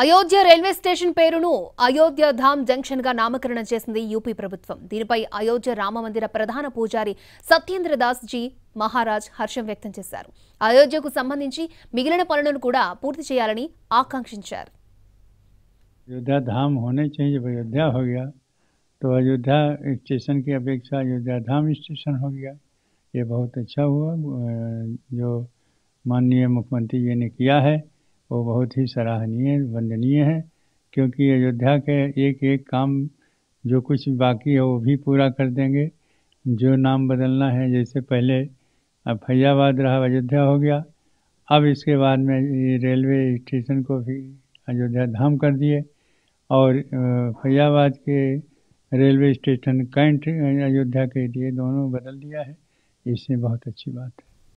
Ayodhya railway station పేరును అయోధ్య ధామ్ junction గా నామకరణం చేసింది యూపీ ప్రభుత్వం దీనిపై అయోధ్య రామమందిర ప్రధాన పూజారి సత్యేంద్ర దాస్ జీ మహారాజ్ హర్షం వ్యక్తం చేశారు అయోధ్యకు సంబంధించి మిగిలిన పనులను కూడా పూర్తి చేయాలని ఆకాంక్షించారు अयोध्या धाम होने चाहिए जब अयोध्या हो गया तो अयोध्या स्टेशन की अपेक्षा अयोध्या धाम स्टेशन हो गया ये बहुत अच्छा हुआ अ, जो माननीय मुख्यमंत्री जी ने किया है वो बहुत ही सराहनीय, वंदनीय है, क्योंकि अयोध्या के एक एक काम जो कुछ बाकी है वो भी पूरा कर देंगे। जो नाम बदलना है, जैसे पहले अब फैजाबाद रहा, अयोध्या हो गया। अब इसके बाद में रेलवे स्टेशन को भी अयोध्या धाम कर दिए और फैजाबाद के रेलवे स्टेशन कैंट अयोध्या के लिए दोनों बदल दिया है। इससे बहुत अच्छी बात है।